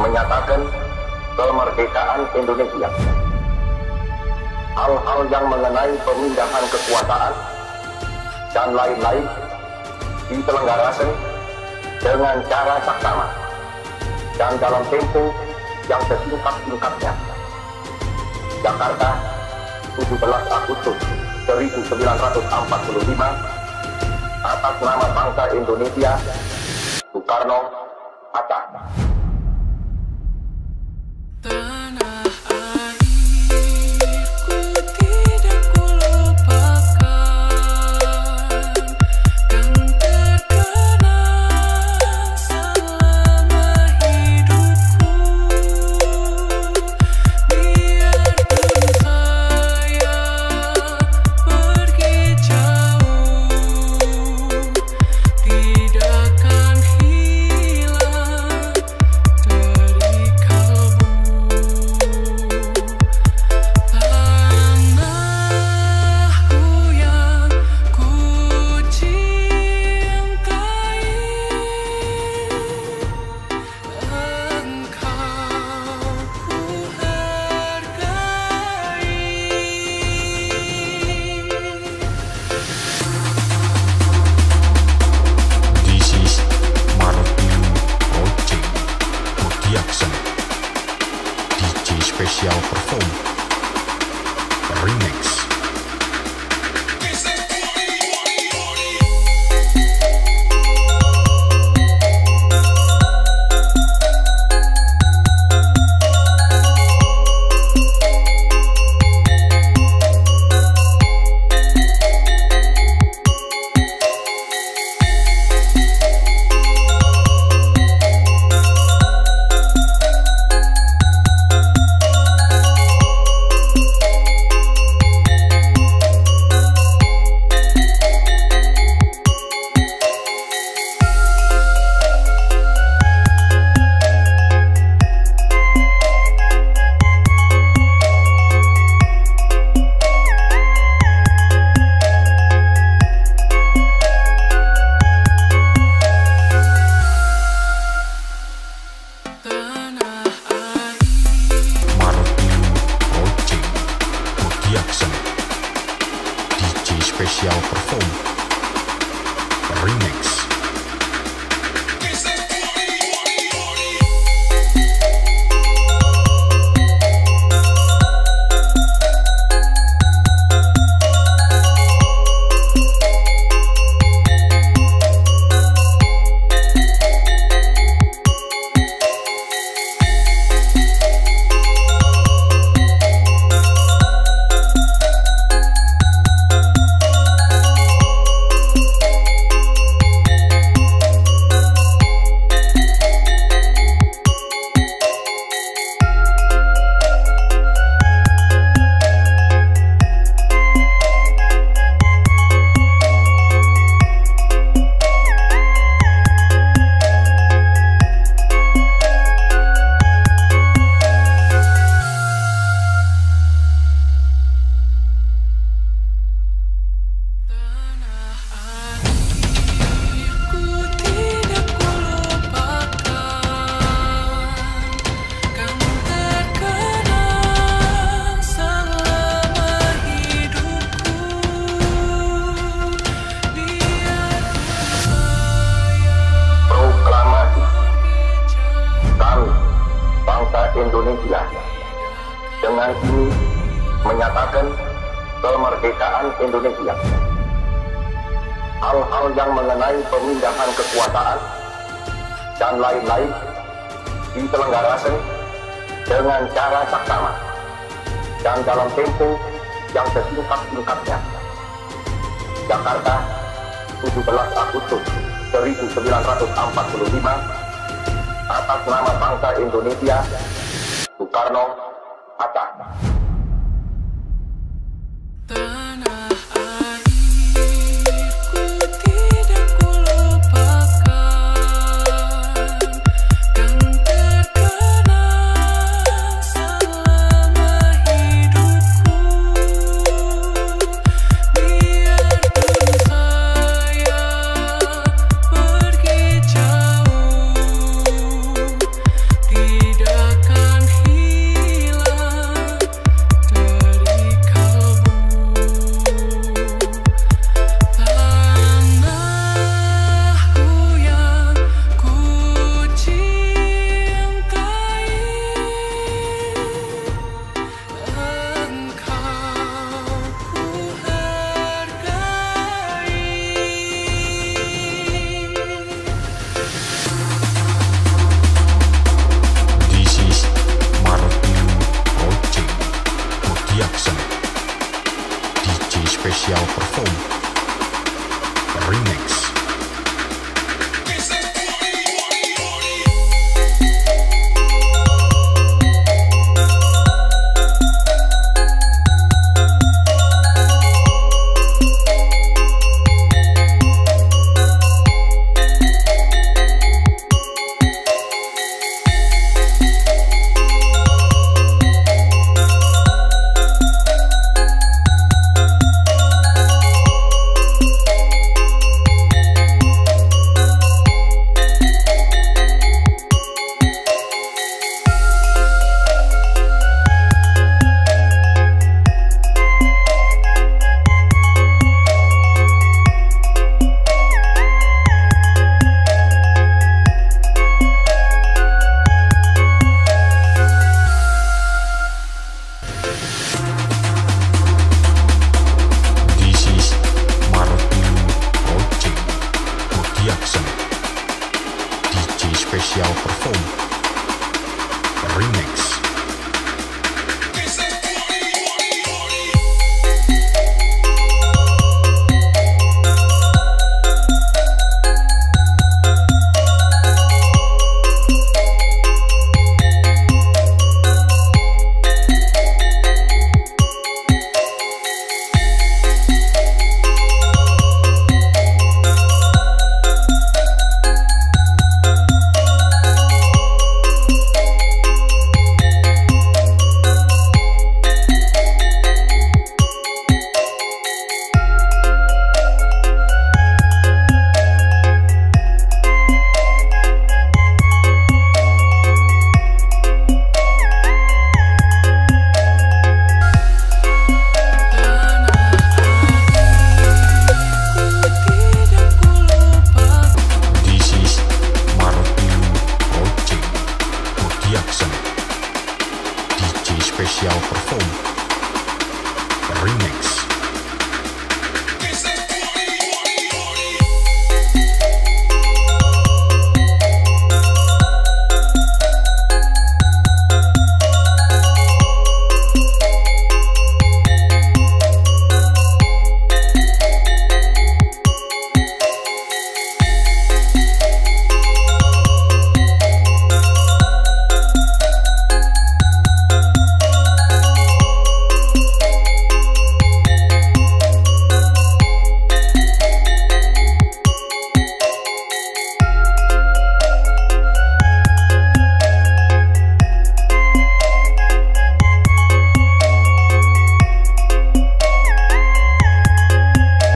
menyatakan kemerdekaan Indonesia. Hal-hal yang mengenai pemindahan kekuasaan dan lain-lain diselenggarakan dengan cara saksama dan dalam tempo yang sesingkat-singkatnya. Jakarta, 17 Agustus 1945 atas nama bangsa Indonesia, Soekarno, Hatta. Special Perform Remix menyatakan kemerdekaan Indonesia. Hal-hal yang mengenai pemindahan kekuasaan dan lain-lain diselenggarakan dengan cara saksama dan dalam tempo yang sesingkat-singkatnya. Jakarta, 17 Agustus 1945 atas nama bangsa Indonesia, Soekarno, Hatta. tão Special Perform. Remix. speciaal perform. Remix.